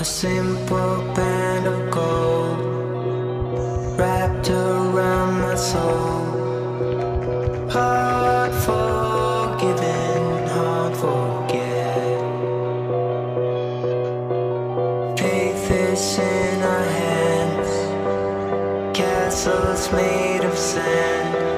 A simple band of gold wrapped around my soul. Heart forgiven, heart forget. Faith is in our hands, castles made of sand.